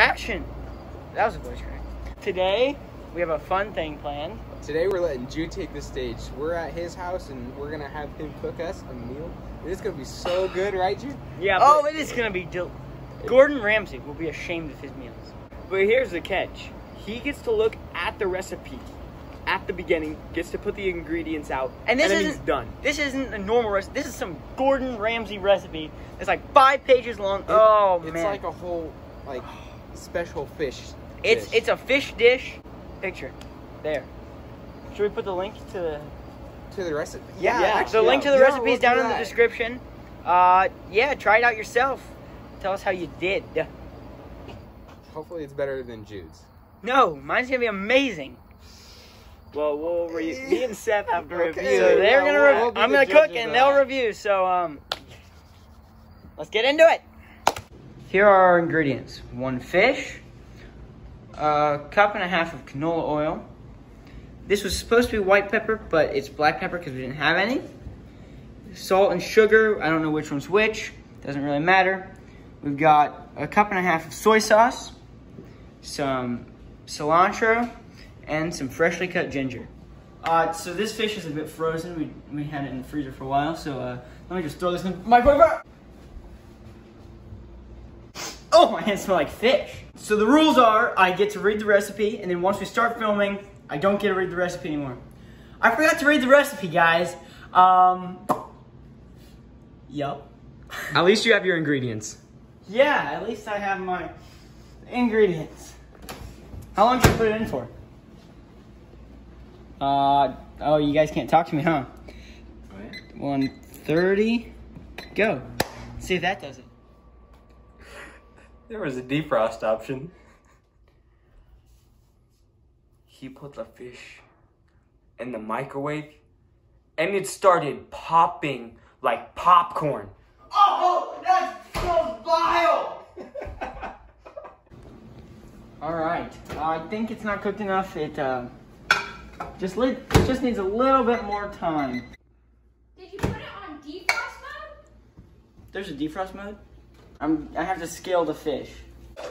Action. That was a voice crack. Today, we have a fun thing planned. Today we're letting Jude take the stage. We're at his house and we're gonna have him cook us a meal. It's gonna be so good, right, Jude? Yeah. Oh, it is gonna be del- Gordon Ramsay will be ashamed of his meals. But here's the catch. He gets to look at the recipe at the beginning, gets to put the ingredients out, And this then isn't he's done. This isn't a normal recipe. This is some Gordon Ramsay recipe. It's like five pages long. oh it's man, like a whole like oh. Special fish. it's dish. it's a fish dish. Picture, there. Should we put the link to the to the recipe. Yeah, Yeah, Actually, the link to the yeah, recipe we'll is down do in the description. Uh, yeah, try it out yourself. Tell us how you did. Hopefully, it's better than Jude's. No, mine's gonna be amazing. Well, we'll re- me and Seth have to Okay. review. So they're yeah, gonna. we'll- Re- we'll I'm the gonna cook and they'll that. review. So um, let's get into it. Here are our ingredients: one fish, a cup and a half of canola oil. This was supposed to be white pepper, but it's black pepper because we didn't have any. Salt and sugar. I don't know which one's which. Doesn't really matter. We've got a cup and a half of soy sauce, some cilantro, and some freshly cut ginger. Uh, so this fish is a bit frozen. We, we had it in the freezer for a while, so uh, let me just throw this in the microwave. Oh, my hands smell like fish. So the rules are I get to read the recipe, and then once we start filming, I don't get to read the recipe anymore. I forgot to read the recipe, guys. Um, yup. At least you have your ingredients. Yeah, at least I have my ingredients. How long should I put it in for? Uh, oh, you guys can't talk to me, huh? 130. Go. See if that does it. There was a defrost option. He put the fish in the microwave and it started popping like popcorn. Oh, that's so vile! All right, I think it's not cooked enough. It uh, just li- it just needs a little bit more time. Did you put it on defrost mode? There's a defrost mode. I'm I have to scale the fish.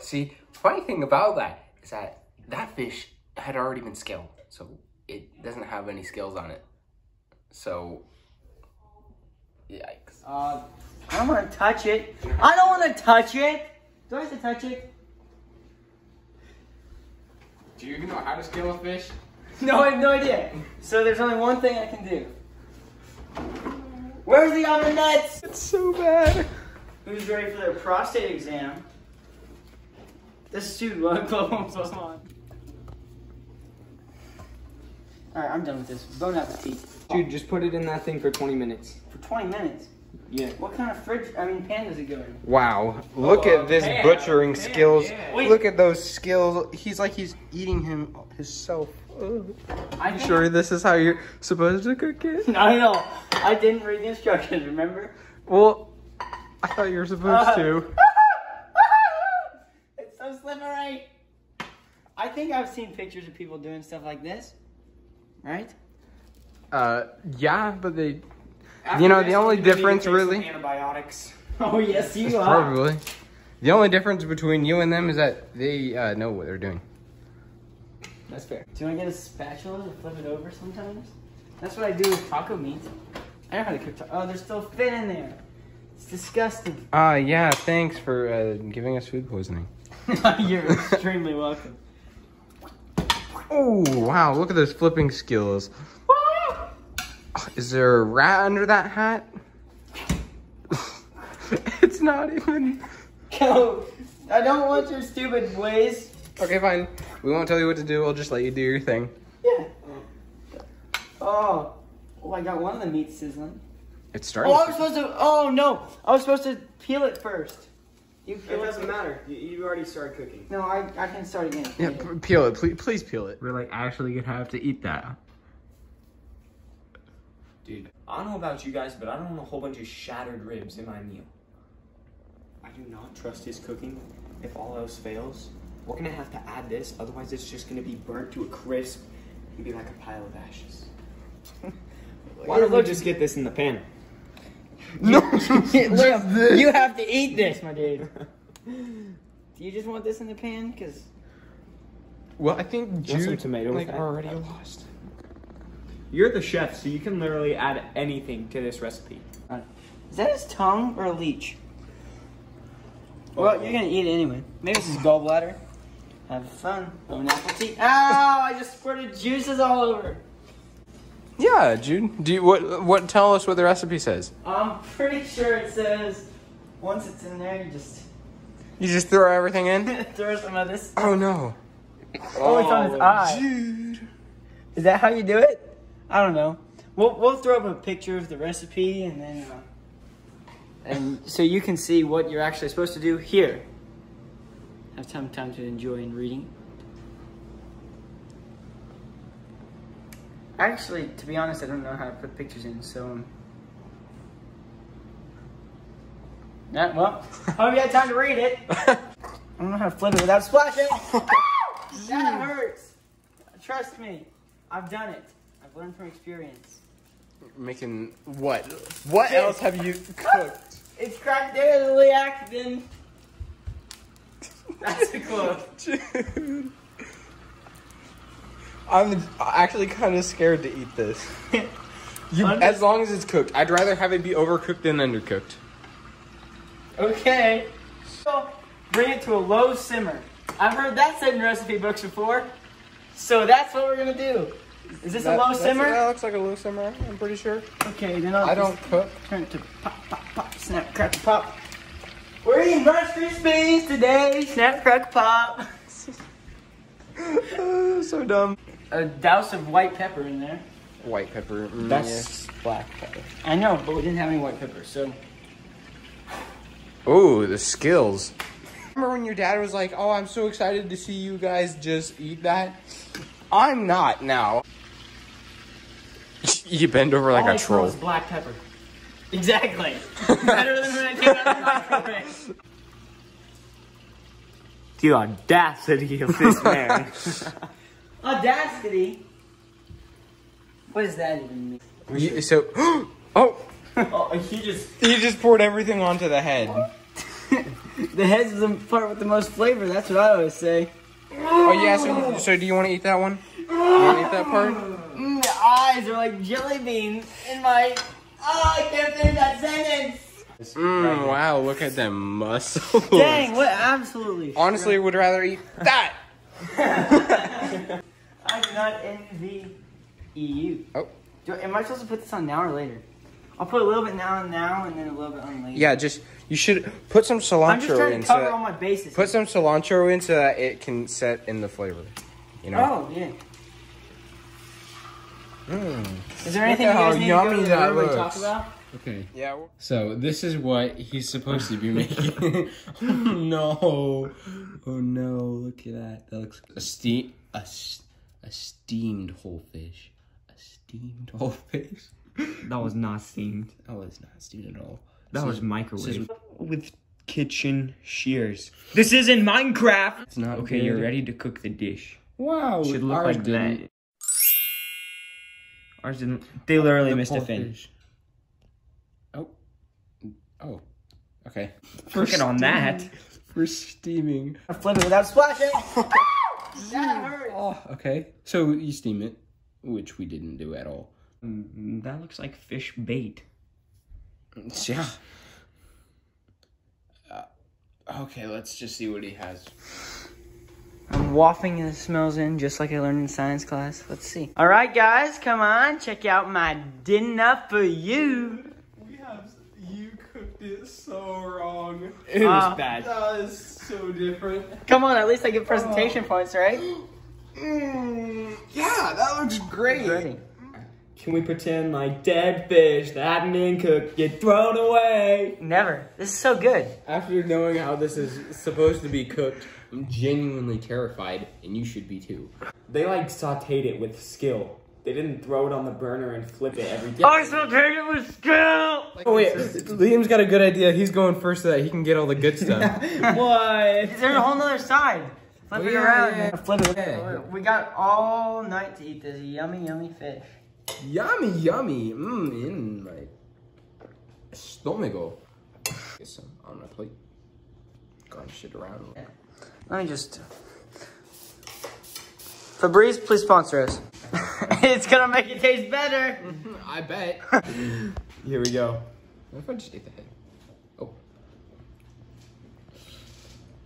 See, funny thing about that is that that fish had already been scaled, so it doesn't have any scales on it. So, yikes. Uh, I don't want to touch it. I don't want to touch it. Do I have to touch it? Do you even know how to scale a fish? No, I have no idea. So there's only one thing I can do. Where's the oven nuts? It's so bad. Who's ready for their prostate exam? This is dude, what global plus on. Alright, I'm done with this. Bon appetit. Dude, just put it in that thing for 20 minutes. For 20 minutes. Yeah. What kind of fridge, I mean, pan does it go in? Wow, look Oh, at this pan, butchering pan, skills. yeah. Look at those skills. He's like he's eating him himself. Ugh. I You think- sure this is how you're supposed to cook it? I know. I didn't read the instructions, remember? Well, I thought you were supposed Uh, to. it's so slippery. I think I've seen pictures of people doing stuff like this. Right? Uh, yeah, but they. You know, the only difference really. Antibiotics. Oh, yes, you are. Probably. The only difference between you and them is that they uh, know what they're doing. That's fair. Do you want to get a spatula to flip it over sometimes? That's what I do with taco meat. I don't know how to cook taco. Oh, there's still fit in there. It's disgusting. Ah, yeah, thanks for uh, giving us food poisoning. You're extremely welcome. Oh, wow, look at those flipping skills. Is there a rat under that hat? it's not even. Go. I don't want your stupid ways. Okay, fine. We won't tell you what to do. We'll just let you do your thing. Yeah. Oh. Oh, I got one of the meat sizzling. It's Oh. I was supposed to. Oh no, I was supposed to peel it first. You It peel it. doesn't matter. You, you already started cooking. No, I, I can start again. yeah, p- peel it. Please, please peel it. We're like actually gonna have to eat that. Dude, I don't know about you guys, but I don't want a whole bunch of shattered ribs in my meal. I do not trust his cooking. If all else fails, we're gonna have to add this. Otherwise, it's just gonna be burnt to a crisp and be like a pile of ashes. Why don't we just get this in the pan? No, Liam, you have to eat this, my dude. Do you just want this in the pan? Cause Well, I think Want some Jude tomato with like that? already oh. lost. You're the chef, so you can literally add anything to this recipe. is that his tongue or a leech? Oh. Well, you're gonna eat it anyway. Maybe it's his gallbladder. Have fun. Oh, an apple tea. Ow! I just squirted juices all over. Yeah, Jude. Do you what? What? Tell us what the recipe says. I'm pretty sure it says once it's in there, you just You just throw everything in. throw some of this. Oh no. Oh, it's on his eye. Jude. Is that how you do it? I don't know. We'll we'll throw up a picture of the recipe and then uh, and so you can see what you're actually supposed to do here. Have some time to enjoy and reading. Actually, to be honest, I don't know how to put pictures in, so. Um, yeah, well, hope you had time to read it. I don't know how to flip it without splashing. that hurts. Trust me, I've done it. I've learned from experience. Making what? What Chips. else have you cooked? It's cracked there, the Acton. That's a quote. Jude. I'm actually kind of scared to eat this. You, Under- as long as it's cooked. I'd rather have it be overcooked than undercooked. Okay. So, bring it to a low simmer. I've heard that said in recipe books before. So that's what we're gonna do. Is this a low simmer? That looks like a low simmer. I'm pretty sure. Okay, then I'll I don't cook. turn it to pop, pop, pop, snap, crack, pop. We're eating Rice Krispies today. Snap, crack, pop. so dumb. A douse of white pepper in there. White pepper. mm, That's black pepper. I know, but we didn't have any white pepper, so. yeah. Ooh, the skills. Remember when your dad was like, "Oh, I'm so excited to see you guys just eat that." I'm not now. You bend over like All a I smell troll. is black pepper. Exactly. Better than when I came out of the microwave. The audacity of this man. Audacity. What does that even mean? You- so, oh, oh, he just. you just poured everything onto the head. The head's the part with the most flavor. That's what I always say. Oh yeah. So, so do you want to eat that one? You want to eat that part? Mm, the eyes are like jelly beans in my. Oh, I can't finish that sentence. Mm, wow, look at them muscles. Dang, what? Absolutely. Honestly, would rather eat that. I do not envy EU. Oh. Do, am I supposed to put this on now or later? I'll put a little bit now and now, and then a little bit on later. Yeah, just you should put some cilantro I'm just trying in. to so cover that- all my bases. put some cilantro in so that it can set in the flavor. You know. Oh yeah. Mm. Is there anything at you how guys need to go yummy to the that room talk about? Okay. Yeah. So this is what he's supposed to be making. oh no! Oh no! Look at that. That looks a steam a, s- a steamed whole fish. A steamed whole fish. That was not steamed. That was not steamed at all. That This was is- microwave. With kitchen shears. This isn't Minecraft! It's not Okay, good. you're ready to cook the dish. Wow. Should look ours like didn't. that. Ours didn't. They literally The missed a whole fin. fish. Oh. Oh. Okay. Working on that. For steaming. I flip it without splashing. that hurt. Oh, okay. So you steam it, which we didn't do at all. Mm, That looks like fish bait. Yeah. Uh, okay, let's just see what he has. I'm wafting the smells in just like I learned in science class. Let's see. All right, guys, come on, check out my dinner for you. We have you cooked it so wrong. It was Uh, bad. That is so different. Come on, at least I get presentation points, right? Mm, yeah, that looks great. Ready. Can we pretend like dead fish that haven't been cooked get thrown away? Never. This is so good. After knowing how this is supposed to be cooked, I'm genuinely terrified, and you should be too. They like sauteed it with skill. They didn't throw it on the burner and flip it every I still take it with skill. Oh wait, Liam's got a good idea. He's going first so that he can get all the good stuff. what? There's a whole nother side. Flip Oh, it yeah, around. yeah. Flip it. Yeah. We got all night to eat this yummy, yummy fish. yummy, yummy. Mmm, in my stomago. Get some on my plate. Garnish it around. Let me just. Febreze, please sponsor us. it's gonna make it taste better. I bet. Here we go. What if I just ate the head?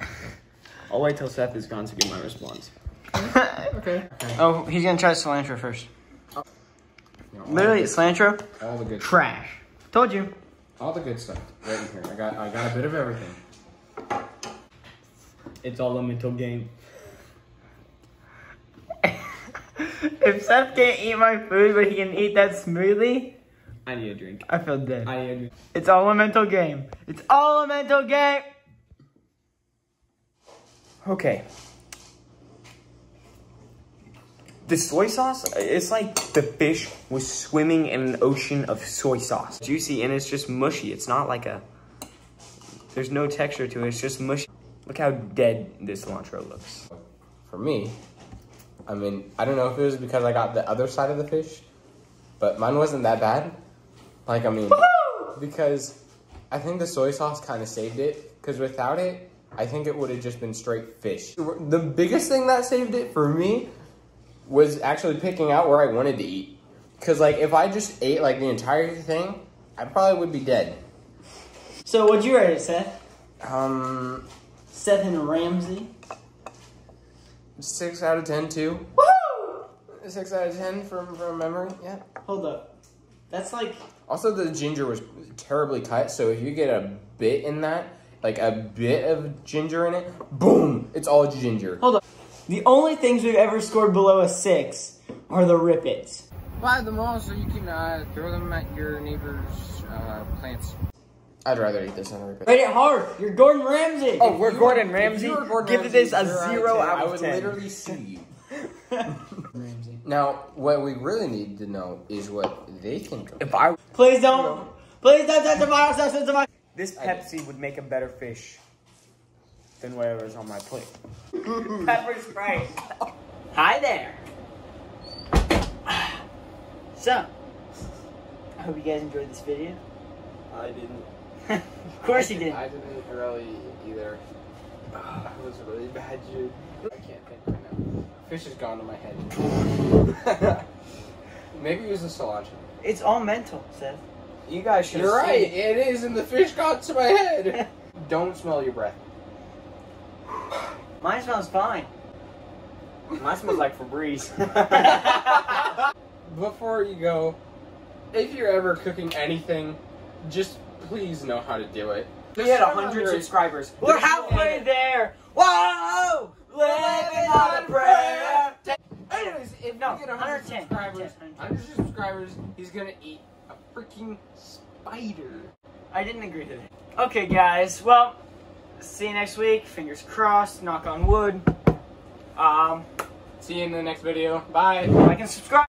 Oh. I'll wait till Seth is gone to give my response. Okay. oh, he's gonna try cilantro first. No, all Literally, the cilantro, all the good, trash. Told you. all the good stuff right in here. I got, I got a bit of everything. It's all a mental game. if Seth can't eat my food, but he can eat that smoothie, I need a drink. I feel dead. I need a drink. It's all a mental game. It's all a mental game. Okay. The soy sauce, it's like the fish was swimming in an ocean of soy sauce. Juicy and it's just mushy. It's not like a. There's no texture to it. It's just mushy. Look how dead this cilantro looks. For me, I mean, I don't know if it was because I got the other side of the fish, but mine wasn't that bad. Like, I mean, because I think the soy sauce kind of saved it. Because without it, I think it would have just been straight fish. The biggest thing that saved it for me was actually picking out where I wanted to eat. Because, like, if I just ate, like, the entire thing, I probably would be dead. So, what'd you rate it, Seth? Um, Seth and Ramsay. Six out of ten, too. Woo! Six out of ten from, from memory, yeah. Hold up. That's like. Also, the ginger was terribly cut, so if you get a bit in that, like a bit of ginger in it, boom, it's all ginger. Hold up. The only things we've ever scored below a six are the rippets. Buy them all so you can uh, throw them at your neighbor's uh, plants. I'd rather eat this than a rip. Rate it hard. You're Gordon Ramsay. Oh, we're Gordon were- if Ramsay. you were Gordon Give Ramsay, this a zero zero out of ten. I of would 10. literally sue you. Ramsay. Now, what we really need to know is what they think of it. If I Please don't. Please don't touch the bottom stuff to my. this Pepsi would make a better fish than whatever's on my plate. Pepper spray. Hi there. So, I hope you guys enjoyed this video. I didn't. Of course he did. I didn't really either. Ah, it was really bad, dude. I can't think right now. Fish is gone to my head. Maybe it was the cilantro. It's all mental, Seth. You guys should. You're right, it is, and the fish got to my head. Don't smell your breath. Mine smells fine. Mine smells like Febreze. Before you go, if you're ever cooking anything, just please know how to do it. we had Just hundred subscribers. We're halfway there. Whoa! Living on a prayer. Anyways, if No, you get 100 subscribers, 100 subscribers, he's gonna eat a freaking spider. I didn't agree to that. Okay, guys. Well, see you next week. Fingers crossed. Knock on wood. Um, See you in the next video. Bye. like and subscribe.